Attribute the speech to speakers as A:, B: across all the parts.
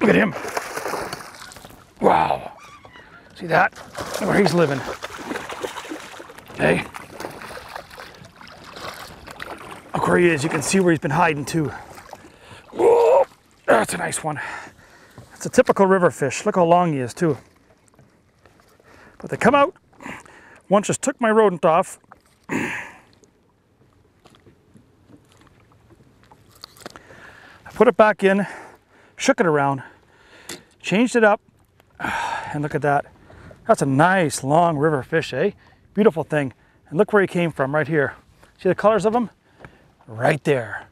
A: Look at him. Wow. See that? Where he's living. Hey. Look where he is. You can see where he's been hiding too. Whoa. That's a nice one. It's a typical river fish. Look how long he is too. But they come out. One just took my rodent off. I put it back in, shook it around, changed it up, and look at that. That's a nice long river fish, eh? Beautiful thing. And look where he came from, right here. See the colors of him? Right there.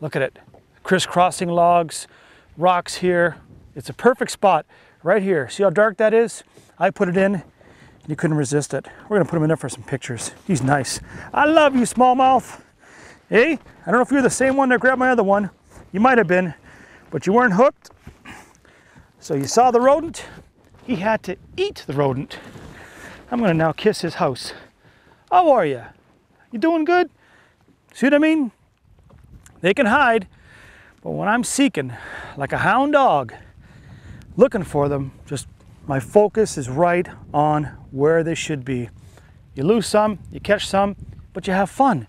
A: Look at it. Crisscrossing logs, rocks here. It's a perfect spot right here. See how dark that is? I put it in and you couldn't resist it. We're gonna put him in there for some pictures. He's nice. I love you, smallmouth. Hey, I don't know if you're the same one that grabbed my other one. You might have been, but you weren't hooked. So you saw the rodent, he had to eat the rodent. I'm gonna now kiss his house. How are you? You doing good? See what I mean? They can hide, but when I'm seeking, like a hound dog, looking for them, just my focus is right on where they should be. You lose some, you catch some, but you have fun.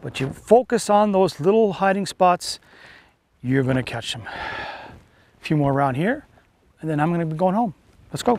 A: But you focus on those little hiding spots, you're gonna catch them. A few more around here, and then I'm gonna be going home. Let's go.